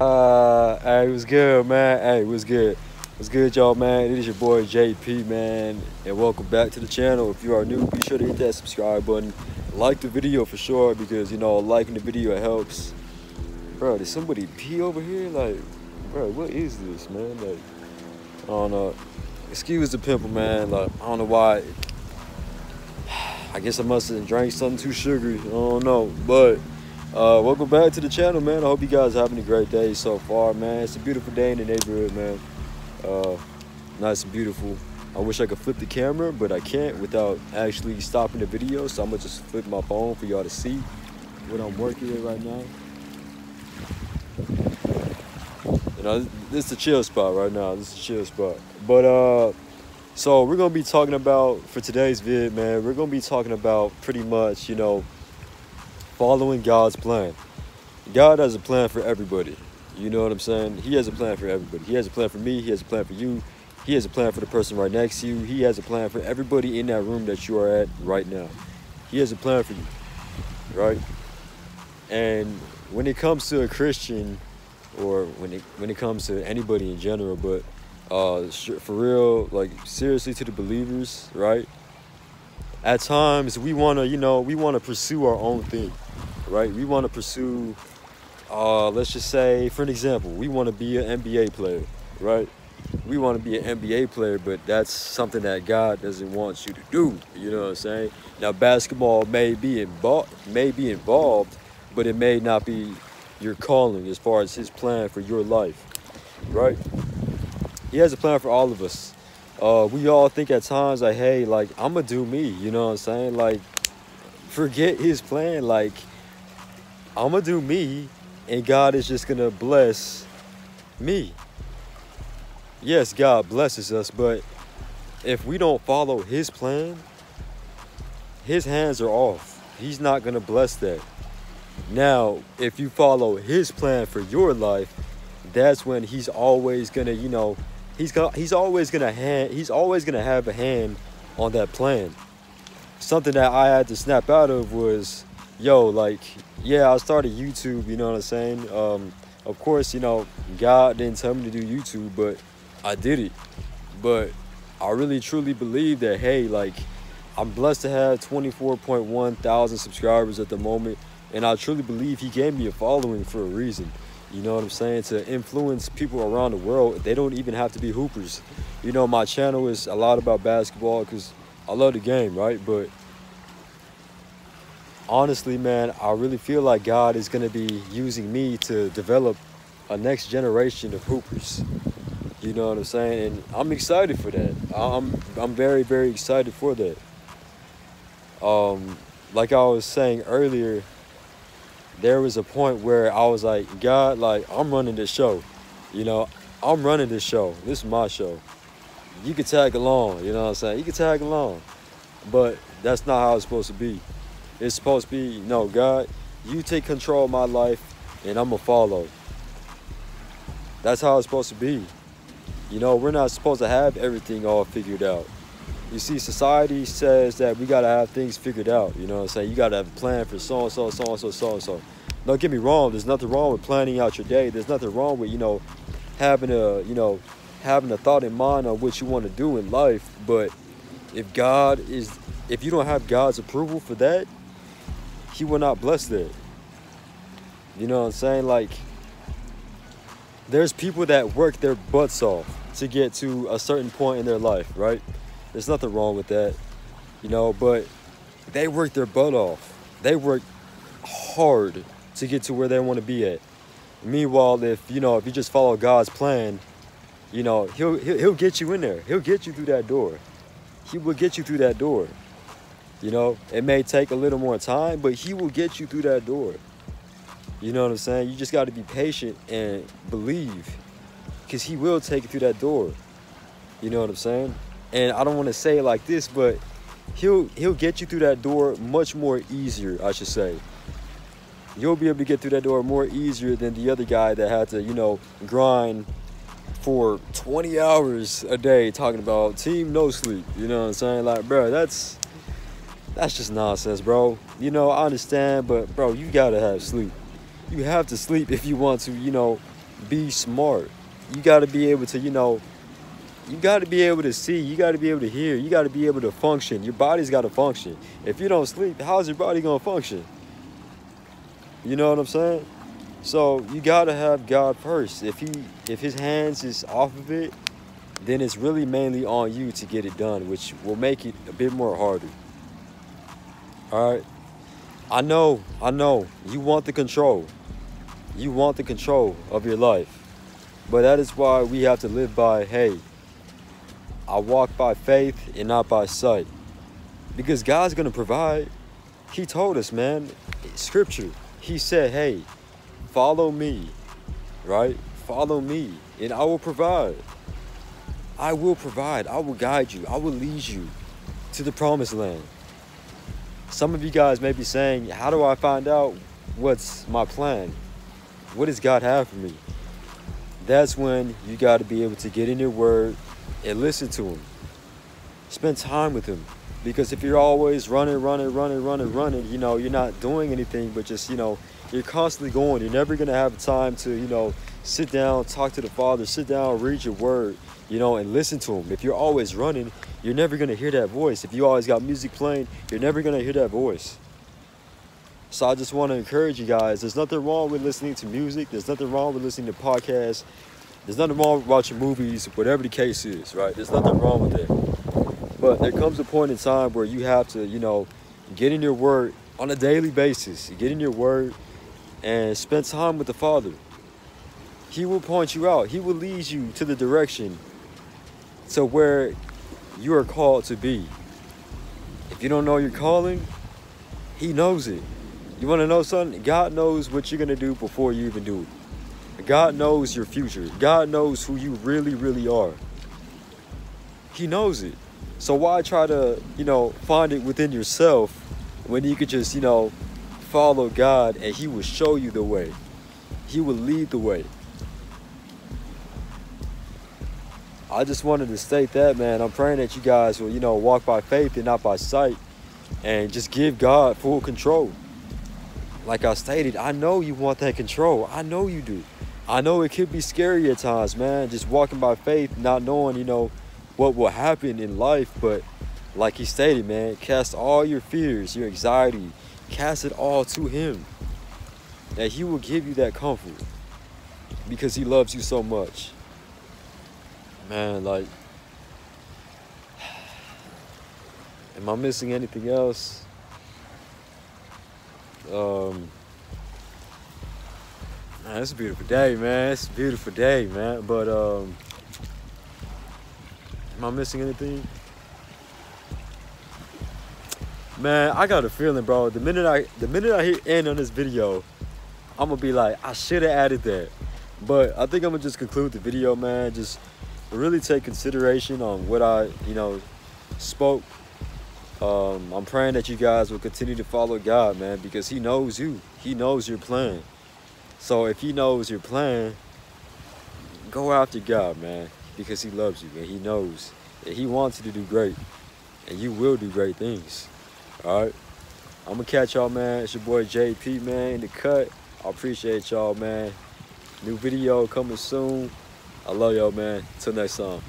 Uh, hey, what's good, man? Hey, what's good? What's good, y'all, man? It is your boy JP, man, and welcome back to the channel. If you are new, be sure to hit that subscribe button. Like the video for sure, because you know, liking the video helps. Bro, did somebody pee over here? Like, bro, what is this, man? Like, I don't know. Excuse the pimple, man. Like, I don't know why. I guess I must have drank something too sugary. I don't know, but. Uh, welcome back to the channel, man. I hope you guys are having a great day so far, man. It's a beautiful day in the neighborhood, man. Uh, nice and beautiful. I wish I could flip the camera, but I can't without actually stopping the video. So I'm gonna just flip my phone for y'all to see what I'm working with right now. You know, this is a chill spot right now. This is a chill spot. But uh, so we're gonna be talking about for today's vid, man. We're gonna be talking about pretty much, you know following God's plan. God has a plan for everybody. You know what I'm saying? He has a plan for everybody. He has a plan for me. He has a plan for you. He has a plan for the person right next to you. He has a plan for everybody in that room that you are at right now. He has a plan for you, right? And when it comes to a Christian, or when it when it comes to anybody in general, but uh, for real, like seriously to the believers, right? At times we want to, you know, we want to pursue our own thing right? We want to pursue, uh, let's just say, for an example, we want to be an NBA player, right? We want to be an NBA player, but that's something that God doesn't want you to do. You know what I'm saying? Now, basketball may be involved, may be involved, but it may not be your calling as far as His plan for your life, right? He has a plan for all of us. Uh, we all think at times like, hey, like I'm gonna do me. You know what I'm saying? Like, forget His plan. Like, I'm gonna do me, and God is just gonna bless me. Yes, God blesses us, but if we don't follow His plan, His hands are off. He's not gonna bless that. Now, if you follow His plan for your life, that's when He's always gonna, you know, He's got, He's always gonna hand, He's always gonna have a hand on that plan. Something that I had to snap out of was yo, like, yeah, I started YouTube, you know what I'm saying? Um, of course, you know, God didn't tell me to do YouTube, but I did it. But I really truly believe that, hey, like, I'm blessed to have 24.1 thousand subscribers at the moment. And I truly believe he gave me a following for a reason. You know what I'm saying? To influence people around the world. They don't even have to be hoopers. You know, my channel is a lot about basketball because I love the game, right? But honestly, man, I really feel like God is going to be using me to develop a next generation of hoopers. You know what I'm saying? And I'm excited for that. I'm I'm very very excited for that. Um, like I was saying earlier, there was a point where I was like, God, like I'm running this show. You know, I'm running this show. This is my show. You can tag along. You know what I'm saying? You can tag along, but that's not how it's supposed to be. It's supposed to be, no, God, you take control of my life and I'm going to follow. That's how it's supposed to be. You know, we're not supposed to have everything all figured out. You see, society says that we got to have things figured out. You know what I'm saying? You got to have a plan for so and so, so and so, so and so. Don't get me wrong. There's nothing wrong with planning out your day. There's nothing wrong with, you know, having a, you know, having a thought in mind on what you want to do in life. But if God is, if you don't have God's approval for that, he will not bless that. You know what I'm saying? Like, there's people that work their butts off to get to a certain point in their life, right? There's nothing wrong with that, you know, but they work their butt off. They work hard to get to where they want to be at. Meanwhile, if you know, if you just follow God's plan, you know, he'll, he'll he'll get you in there. He'll get you through that door. He will get you through that door. You know, it may take a little more time, but he will get you through that door. You know what I'm saying? You just got to be patient and believe because he will take you through that door. You know what I'm saying? And I don't want to say it like this, but he'll he'll get you through that door much more easier, I should say. You'll be able to get through that door more easier than the other guy that had to, you know, grind for 20 hours a day talking about team no sleep. You know what I'm saying? Like, bro, that's that's just nonsense, bro. You know, I understand, but bro, you gotta have sleep. You have to sleep if you want to, you know, be smart. You got to be able to, you know, you got to be able to see. You got to be able to hear. You got to be able to function. Your body's got to function. If you don't sleep, how's your body to function? You know what I'm saying? So you got to have God first. If he if his hands is off of it, then it's really mainly on you to get it done, which will make it a bit more harder. All right. I know, I know you want the control. You want the control of your life. But that is why we have to live by, hey, I walk by faith and not by sight. Because God's going to provide. He told us, man, scripture. He said, hey, follow me, right? Follow me and I will provide. I will provide. I will guide you. I will lead you to the promised land. Some of you guys may be saying, How do I find out what's my plan? What does God have for me? That's when you got to be able to get in your word and listen to Him. Spend time with Him. Because if you're always running, running, running, running, running, you know, you're not doing anything but just, you know, you're constantly going. You're never going to have time to, you know, sit down, talk to the Father, sit down, read your word, you know, and listen to Him. If you're always running, you're never going to hear that voice. If you always got music playing, you're never going to hear that voice. So I just want to encourage you guys. There's nothing wrong with listening to music. There's nothing wrong with listening to podcasts. There's nothing wrong with watching movies, whatever the case is, right? There's nothing wrong with that. But there comes a point in time where you have to, you know, get in your word on a daily basis. Get in your word and spend time with the Father. He will point you out. He will lead you to the direction to where you are called to be. If you don't know your calling, He knows it. You want to know something? God knows what you're going to do before you even do it. God knows your future. God knows who you really, really are. He knows it. So why try to, you know, find it within yourself when you could just, you know, follow God and He will show you the way. He will lead the way. I just wanted to state that, man. I'm praying that you guys will, you know, walk by faith and not by sight and just give God full control. Like I stated, I know you want that control. I know you do. I know it could be scary at times, man, just walking by faith, not knowing, you know, what will happen in life. But like he stated, man, cast all your fears, your anxiety, cast it all to him. That he will give you that comfort because he loves you so much man, like, am I missing anything else? Um, man, it's a beautiful day, man. It's a beautiful day, man. But um, am I missing anything? Man, I got a feeling, bro. The minute I the minute I hit end on this video, I'm gonna be like, I should have added that. But I think I'm gonna just conclude the video, man. Just really take consideration on what I, you know, spoke. Um, I'm praying that you guys will continue to follow God, man, because He knows you. He knows your plan. So if He knows your plan, go after God, man, because He loves you and He knows that He wants you to do great, and you will do great things. All right. I'm gonna catch y'all, man. It's your boy JP, man, in the cut. I appreciate y'all, man. New video coming soon. I love y'all, man. Till next time.